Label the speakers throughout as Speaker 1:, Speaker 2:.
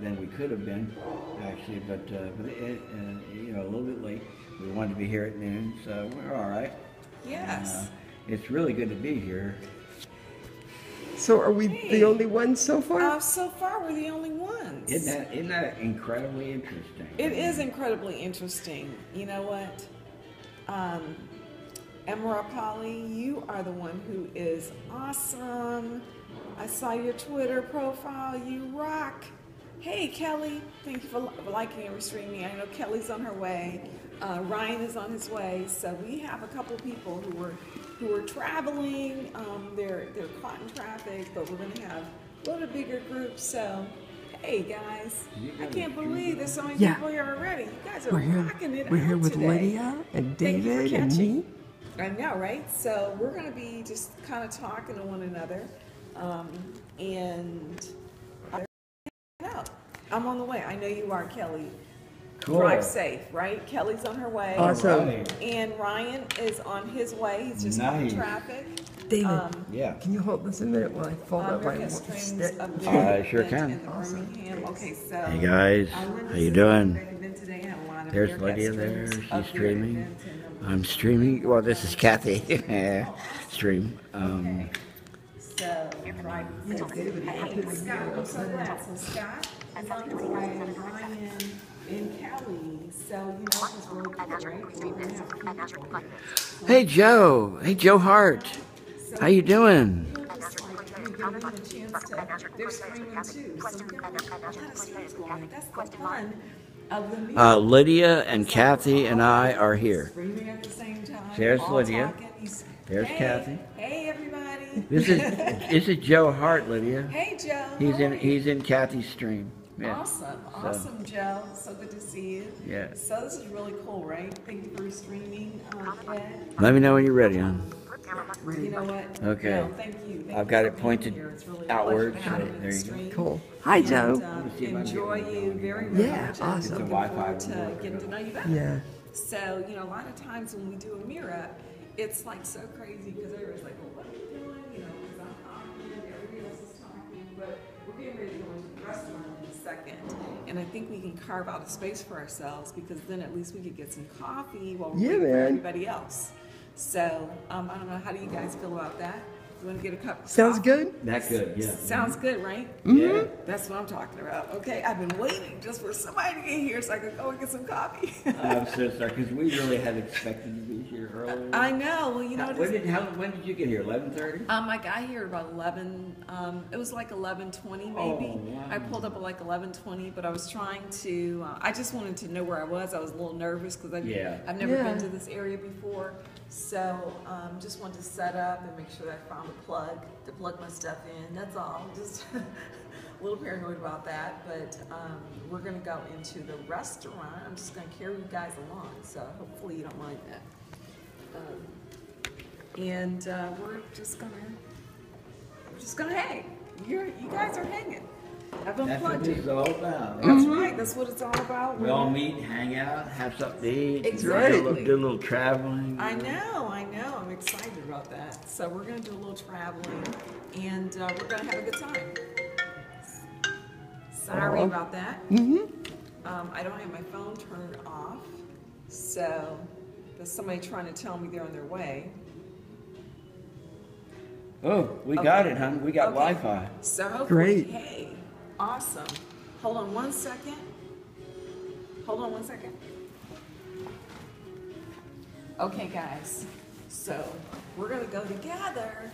Speaker 1: than we could have been, actually, but, uh, but it, uh, you know, a little bit late. We wanted to be here at noon, so we're all right.
Speaker 2: Yes.
Speaker 1: Uh, It's really good to be here.
Speaker 3: So are we
Speaker 2: Hey.
Speaker 3: the only ones so far?
Speaker 2: Uh, so far, we're the only ones.
Speaker 1: Isn't that, isn't that incredibly interesting?
Speaker 2: It is incredibly interesting. You know what? Um, Emerald Polly, you are the one who is awesome. I saw your Twitter profile. You rock. Hey, Kelly. Thank you for liking and streaming. I know Kelly's on her way. Uh, Ryan is on his way. So we have a couple of people who were who are traveling. Um, they're they're caught in traffic, but we're going to have a little bigger group. So. Hey guys, I can't believe there's so many
Speaker 3: Yeah.
Speaker 2: people here already. You guys are
Speaker 3: We're here.
Speaker 2: rocking it
Speaker 3: We're
Speaker 2: out
Speaker 3: here with
Speaker 2: today.
Speaker 3: Lydia and
Speaker 2: Thank you for
Speaker 3: David and
Speaker 2: catching.
Speaker 3: me.
Speaker 2: I know, right? So we're going to be just kind of talking to one another, um, and I know I'm on the way. I know you are, Kelly.
Speaker 1: Cool.
Speaker 2: Drive safe, right? Kelly's on her way,
Speaker 3: Awesome.
Speaker 1: Right.
Speaker 2: and Ryan is on his way. He's just
Speaker 1: Nice.
Speaker 2: in traffic.
Speaker 3: David,
Speaker 2: Um,
Speaker 1: Yeah.
Speaker 3: can you hold this a minute while I fold up my
Speaker 2: America
Speaker 3: stick?
Speaker 1: I sure can.
Speaker 2: in the Birmingham. Okay, so.
Speaker 1: Hey, guys.
Speaker 2: I went to
Speaker 1: How you doing?
Speaker 2: the event today. I had a lot of
Speaker 1: There's Lydia there. She's streaming.
Speaker 2: event in the
Speaker 1: I'm streaming. Well, this is Kathy. Stream. Um,
Speaker 2: So, you're right, so hey, Scott, I'm so glad. So Scott is on his way, and Brian and Kelly. So, you know, it's really cool, right? We're gonna have people.
Speaker 1: hey, Joe. Hey, Joe Hart. How you doing?
Speaker 2: Just like, we give them a chance to, they're streaming too. So we gotta gotta see what's going on. That's the fun of the meeting.
Speaker 1: Uh, Lydia and Kathy and I are here.
Speaker 2: Streaming at the same time.
Speaker 1: There's Lydia.
Speaker 2: talking.
Speaker 1: There's Kathy.
Speaker 2: Hey, everybody.
Speaker 1: This is this is Joe Hart, Lydia.
Speaker 2: Hey, Joe.
Speaker 1: He's in he's in Kathy's stream. Yeah.
Speaker 2: Awesome, awesome, Joe. So good to see you.
Speaker 1: Yeah.
Speaker 2: So this is really cool, right? Thank you for streaming, um, Ed.
Speaker 1: Let me know when you're ready, hon.
Speaker 2: You know what?
Speaker 1: Okay.
Speaker 2: No, thank you. Thank
Speaker 1: I've
Speaker 2: you
Speaker 1: got
Speaker 2: for
Speaker 1: it pointed
Speaker 2: here. It's really a
Speaker 1: outward,
Speaker 2: pleasure to you in
Speaker 1: there you go.
Speaker 3: Cool. Hi, Joe.
Speaker 2: And, um, enjoy you very, very
Speaker 3: Yeah,
Speaker 2: much. I'm
Speaker 3: awesome.
Speaker 2: Looking
Speaker 1: Wi-Fi
Speaker 2: forward to
Speaker 1: will
Speaker 2: getting to know you better.
Speaker 3: Yeah.
Speaker 2: So, you know, a lot of times when we do a mirror up, it's like so crazy because everybody's like, well, what are you doing? You know, because I'm talking, and everybody else is talking, but we're ready to go into the restaurant in a second. And I think we can carve out a space for ourselves because then at least we could get some coffee while we're
Speaker 3: Yeah,
Speaker 2: waiting for everybody else. So, um, I don't know, how do you guys feel about that? You want to get a cup? of
Speaker 3: Sounds
Speaker 2: coffee?
Speaker 3: good.
Speaker 1: That good, yeah.
Speaker 2: Sounds good, right?
Speaker 1: Yeah.
Speaker 2: That's what I'm talking about. Okay, I've been waiting just for somebody to get here so I could go and get some coffee.
Speaker 1: I'm so sorry because we really had expected to be here earlier.
Speaker 2: I know. Well, you know,
Speaker 1: How-
Speaker 2: it
Speaker 1: when
Speaker 2: is-
Speaker 1: did how, when did you get here? Eleven thirty.
Speaker 2: um, I got here about eleven. Um, it was like eleven twenty, maybe.
Speaker 1: Oh, wow.
Speaker 2: I pulled up at like eleven twenty, but I was trying to. Uh, I just wanted to know where I was. I was a little nervous because I
Speaker 1: Yeah.
Speaker 2: I've never
Speaker 3: Yeah.
Speaker 2: been to this area before, so um, just wanted to set up and make sure that I found a plug to plug my stuff in. That's all. Just a little paranoid about that, but um, we're gonna go into the restaurant. I'm just gonna carry you guys along, so hopefully you don't mind that. Um, and uh, we're just gonna we're just gonna hang. You're you guys are hanging. I've
Speaker 1: That's what
Speaker 2: unplugged
Speaker 1: this is
Speaker 2: you.
Speaker 1: all about.
Speaker 2: That's right. That's what it's all about.
Speaker 1: We all meet, hang out, have something to eat.
Speaker 2: Exactly.
Speaker 1: Do a little, do a little traveling.
Speaker 2: I know, I know. I'm excited about that. So we're gonna do a little traveling, and uh, we're gonna have a good time. Sorry
Speaker 3: Aw.
Speaker 2: about that. Mm-hmm. Um, I don't have my phone turned off, so there's somebody trying to tell me they're on their way.
Speaker 1: Oh, we got it, hon. We got
Speaker 2: Okay.
Speaker 1: Wi-Fi.
Speaker 2: So hopefully,
Speaker 3: Great.
Speaker 2: hey, awesome. Hold on one second. Hold on one second. Okay, guys. So we're gonna go together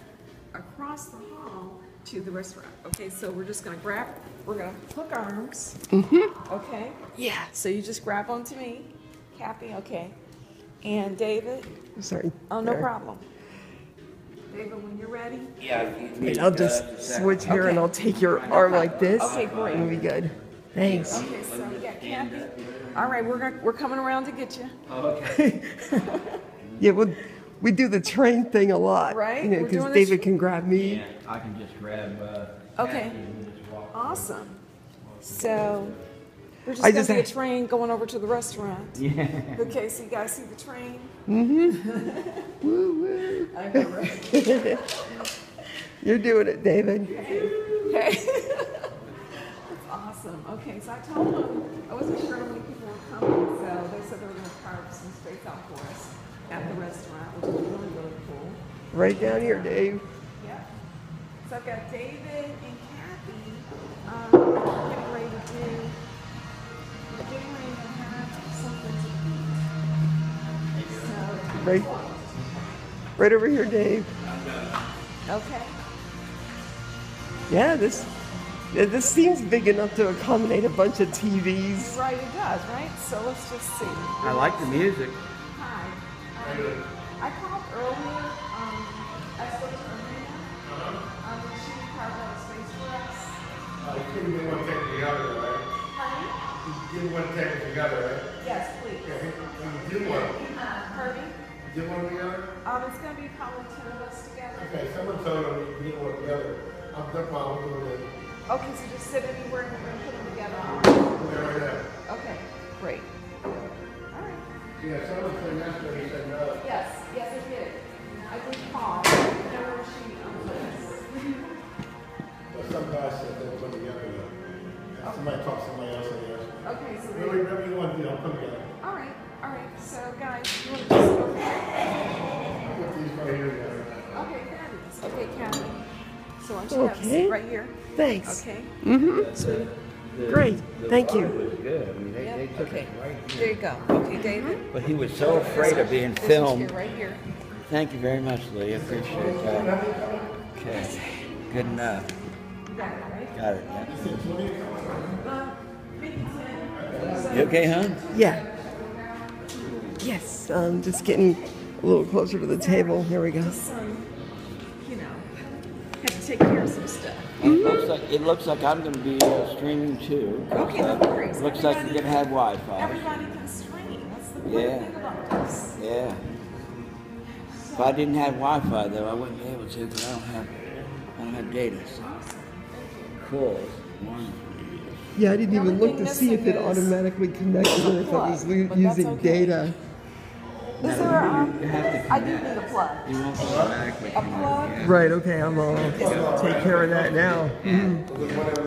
Speaker 2: across the hall to the restaurant. Okay, so we're just gonna grab. We're gonna hook arms. Mm-hmm. Okay.
Speaker 3: Yeah.
Speaker 2: So you just grab onto me, Kathy. Okay. And David.
Speaker 3: Sorry.
Speaker 2: Oh, no
Speaker 3: There.
Speaker 2: problem. David, when you're ready.
Speaker 1: Yeah.
Speaker 3: Wait, I'll just switch here and I'll take your arm like this.
Speaker 2: Okay, great.
Speaker 3: It'll be good. Thanks.
Speaker 2: Okay, so we got Kathy. All right, we're gonna, we're coming around to get you.
Speaker 1: Okay.
Speaker 3: Yeah, we we do the train thing a lot.
Speaker 2: Right,
Speaker 3: You know,
Speaker 2: we're
Speaker 3: because
Speaker 2: doing this-
Speaker 3: David can grab me.
Speaker 1: Yeah, I can just grab. Uh,
Speaker 2: Okay.
Speaker 1: Kathy and just walk.
Speaker 2: Awesome. So we're just
Speaker 3: I
Speaker 2: gonna
Speaker 3: just
Speaker 2: be a train going over to the restaurant.
Speaker 1: Yeah.
Speaker 2: Okay, so you guys see the train? Mm-hmm.
Speaker 3: Woo woo.
Speaker 2: I know.
Speaker 3: You're doing it, David.
Speaker 2: Okay. That's awesome. awesome. Okay, so I told them, I wasn't sure how many people were coming, so they said they were gonna carve some steaks out for us at the restaurant, which is really, really cool.
Speaker 3: Right down here, Dave.
Speaker 2: Yep. So I've got David and Kathy, um, getting ready to do,
Speaker 3: Right, right over here, Dave.
Speaker 2: Okay.
Speaker 3: Yeah, this this seems big enough to accommodate a bunch of TVs.
Speaker 2: Right, it does, right? So let's just see.
Speaker 1: I like the music.
Speaker 2: Hi. Um, I called earlier, um, I spoke to Arena. Um, she carved out a space for us.
Speaker 4: Uh, you didn't want to take it together, right?
Speaker 2: Pardon?
Speaker 4: You didn't want to it together, right?
Speaker 2: Yes, please.
Speaker 4: Yeah, you did want,
Speaker 2: Uh, Herbie?
Speaker 4: Want it together?
Speaker 2: Um, it's gonna be probably ten of us together.
Speaker 4: Okay, someone told me you didn't want it together. I'm no problem doing it.
Speaker 2: Okay, so just sit anywhere in the room, put them together.
Speaker 4: It right now.
Speaker 2: Okay, great. All right.
Speaker 4: Yeah, someone said yesterday, he said no.
Speaker 2: Yes, yes, I did. I did call. No, she, um, was.
Speaker 4: But some guy said they were put together. though. And Somebody talked to somebody else and asked me.
Speaker 2: Okay, so.
Speaker 4: Really, whatever you want to do, I'll put together.
Speaker 2: All right, all right. So guys, you want to just go
Speaker 4: I'll put these right here together.
Speaker 2: Okay, fabulous. Okay, Kathy. So why don't you have a
Speaker 3: Okay.
Speaker 2: seat right here?
Speaker 3: Thanks.
Speaker 2: Okay.
Speaker 3: Mm-hmm. Great. Thank you.
Speaker 1: Was good. I mean, they, they
Speaker 2: Yep.
Speaker 1: took
Speaker 2: Okay.
Speaker 1: it right
Speaker 2: There you go. Okay, David.
Speaker 1: But he was so afraid of being
Speaker 2: This is
Speaker 1: filmed.
Speaker 2: here, right here.
Speaker 1: Thank you very much, Lee. I appreciate that. Okay, good enough.
Speaker 2: Got it, right?
Speaker 1: Got it. Yeah.
Speaker 2: Maybe ten.
Speaker 1: You okay, huh?
Speaker 3: Yeah. Yes. Um, just getting a little closer to the table. Here we go.
Speaker 2: Some, you know, had to take care of some stuff.
Speaker 1: It looks like it looks like I'm going to be uh, streaming too.
Speaker 2: Okay, no
Speaker 1: Uh,
Speaker 2: worries.
Speaker 1: Looks like you're going to have Wi-Fi.
Speaker 2: Everybody can stream. That's the
Speaker 1: Yeah.
Speaker 2: thing about this.
Speaker 1: Yeah. If I didn't have Wi-Fi though, I wouldn't be able to because I don't have I don't have data. So. Cool. Wonderful.
Speaker 3: Yeah, I didn't even look to see if it automatically connected or if I was
Speaker 2: plug,
Speaker 3: lo-
Speaker 2: but that's
Speaker 3: using
Speaker 2: okay.
Speaker 3: data.
Speaker 2: Is there, um,
Speaker 1: You
Speaker 2: I do
Speaker 1: connect.
Speaker 2: need a plug.
Speaker 1: You won't automatically
Speaker 2: A plug?
Speaker 1: connect.
Speaker 3: Right. Okay. I'm. Uh, take care of that now.
Speaker 1: Yeah.
Speaker 4: It was whatever